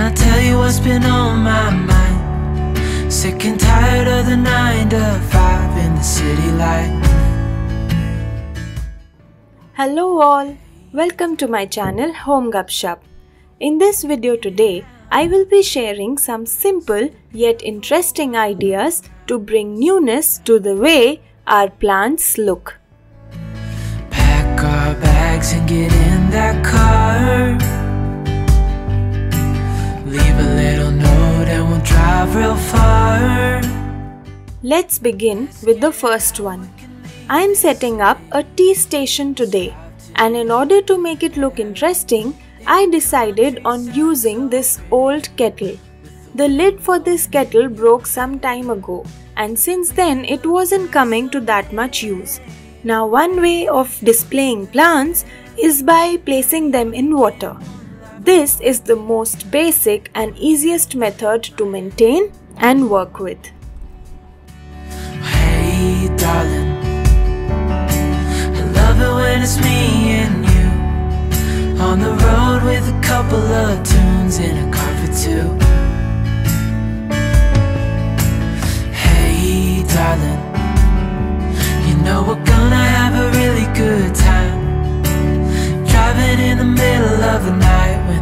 Can I tell you what's been on my mind? Sick and tired of the 9 to 5 in the city life. Hello all, welcome to my channel Home Gupshup. In this video today, I will be sharing some simple yet interesting ideas to bring newness to the way our plants look. Pack our bags and get in that car. Real. Let's begin with the first one. I am setting up a tea station today and in order to make it look interesting, I decided on using this old kettle. The lid for this kettle broke some time ago and since then it wasn't coming to that much use. Now one way of displaying plants is by placing them in water. This is the most basic and easiest method to maintain and work with.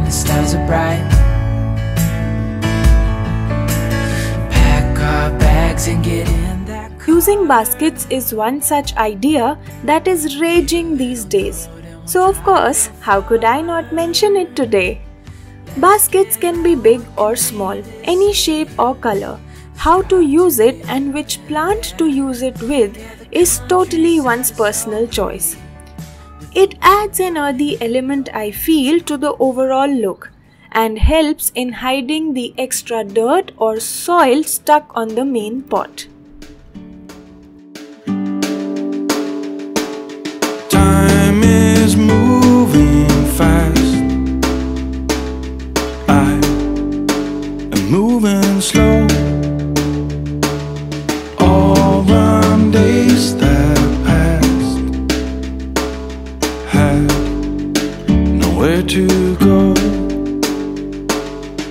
The stars are bright. Pack our bags and get in that. Using baskets is one such idea that is raging these days. So, of course, how could I not mention it today? Baskets can be big or small, any shape or color. How to use it and which plant to use it with is totally one's personal choice. It adds an earthy element, I feel, to the overall look and helps in hiding the extra dirt or soil stuck on the main pot. Moving slow. All days to go.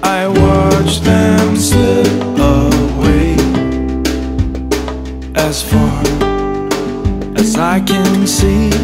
I watch them slip away as far as I can see.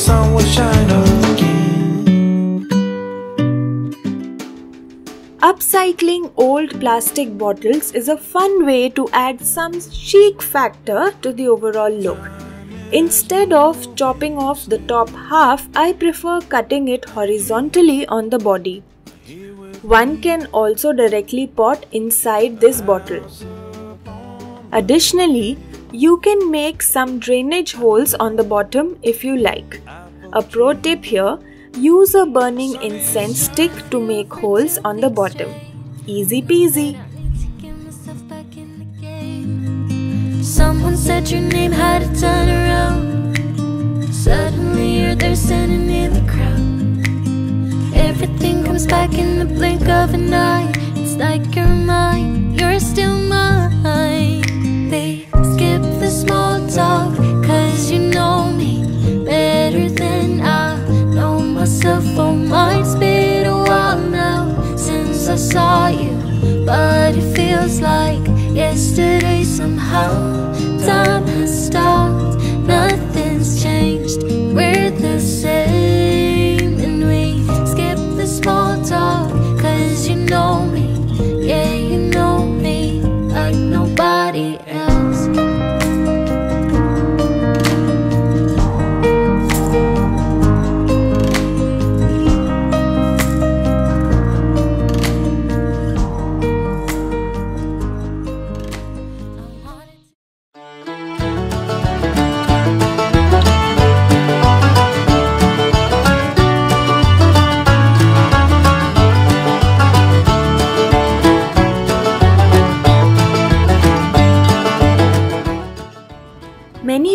Sun will shine again. Upcycling old plastic bottles is a fun way to add some chic factor to the overall look. Instead of chopping off the top half, I prefer cutting it horizontally on the body. One can also directly pot inside this bottle. Additionally, you can make some drainage holes on the bottom if you like. A pro tip here use a burning incense stick to make holes on the bottom. Easy peasy. Someone said your name had to turn around. Suddenly you're there standing in the crowd. Everything comes back in the blink of an eye. It's like you're mine, you're still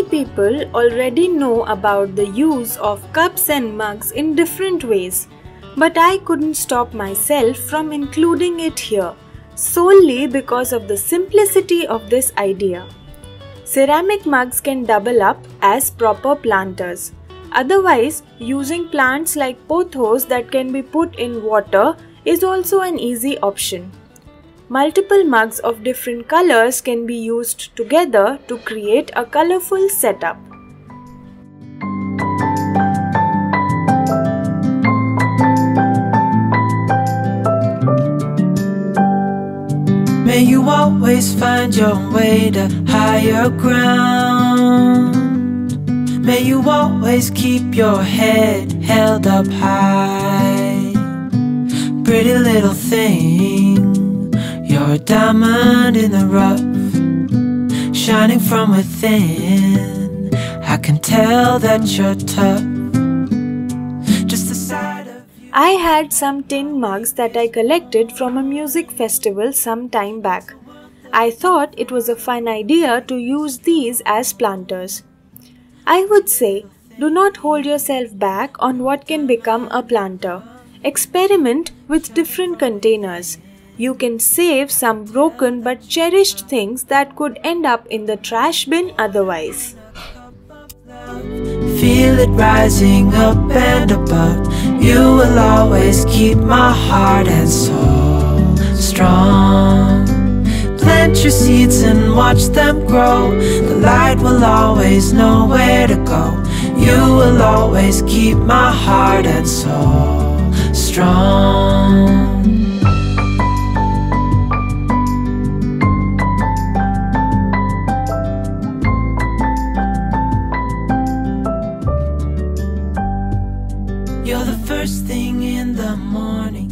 people already know about the use of cups and mugs in different ways, but I couldn't stop myself from including it here solely because of the simplicity of this idea. Ceramic mugs can double up as proper planters. Otherwise, using plants like pothos that can be put in water is also an easy option. Multiple mugs of different colors can be used together to create a colorful setup. May you always find your way to higher ground. May you always keep your head held up high. Pretty little thing, you're a diamond in the rough, shining from within. I can tell that you're tough. Just the sight of you. I had some tin mugs that I collected from a music festival some time back. I thought it was a fun idea to use these as planters. I would say, do not hold yourself back on what can become a planter. Experiment with different containers. You can save some broken but cherished things that could end up in the trash bin otherwise. Feel it rising up and above. You will always keep my heart and soul strong. Plant your seeds and watch them grow. The light will always know where to go. You will always keep my heart and soul strong. first thing in the morning.